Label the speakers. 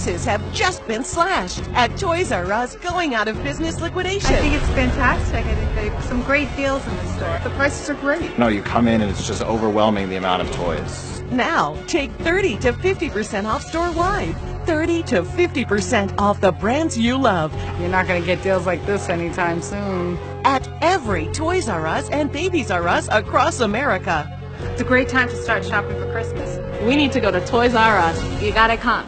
Speaker 1: prices have just been slashed at Toys R Us going out of business liquidation.
Speaker 2: I think it's fantastic. I think they have some great deals in the store.
Speaker 3: The prices are great.
Speaker 4: No, you come in and it's just overwhelming the amount of toys.
Speaker 1: Now, take 30 to 50% off store wide. 30 to 50% off the brands you love
Speaker 5: You're not going to get deals like this anytime soon.
Speaker 1: at every Toys R Us and Babies R Us across America.
Speaker 2: It's a great time to start shopping for Christmas.
Speaker 6: We need to go to Toys R Us. You gotta come.